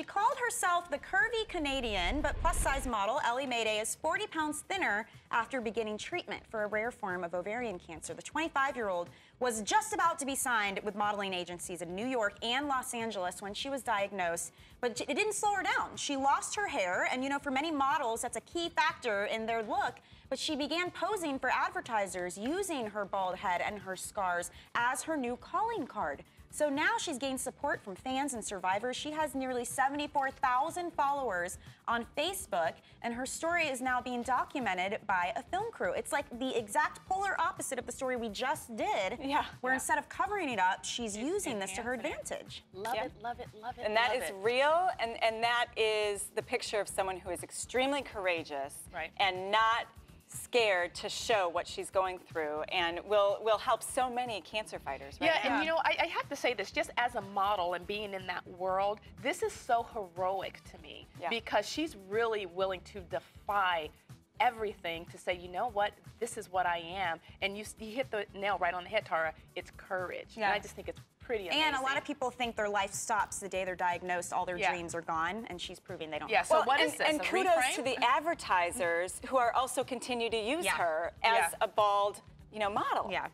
she called herself the curvy Canadian, but plus size model Elly Mayday is 40 pounds thinner after beginning treatment for a rare form of ovarian cancer. The 25 year old was just about to be signed with modeling agencies in New York and Los Angeles when she was diagnosed, but it didn't slow her down. She lost her hair, and you know, for many models, that's a key factor in their look. But she began posing for advertisers using her bald head and her scars as her new calling card. So now she's gained support from fans and survivors. She has nearly 74,000 followers on Facebook, and her story is now being documented by a film crew. It's like the exact polar opposite of the story we just did. Yeah. Where instead of covering it up, she's using this to her advantage. Love Yeah. it, love it, love it. And that is it. real, and, and that is the picture of someone who is extremely courageous Right. and not scared to show what she's going through and will will help so many cancer fighters right Yeah, now. and you know, I, I have to say this just as a model and being in that world, this is so heroic to me Yeah. because she's really willing to defy everything to say, you know what, this is what I am. And you, you hit the nail right on the head, Tara. It's courage. And I just think it's pretty amazing. And a lot of people think their life stops the day they're diagnosed, all their Yeah. dreams are gone, and she's proving they don't. Yeah, so well, what and, is this, and a kudos reframe? to the advertisers who are also continue to use Yeah. her as Yeah. a bald, you know, model. Yeah.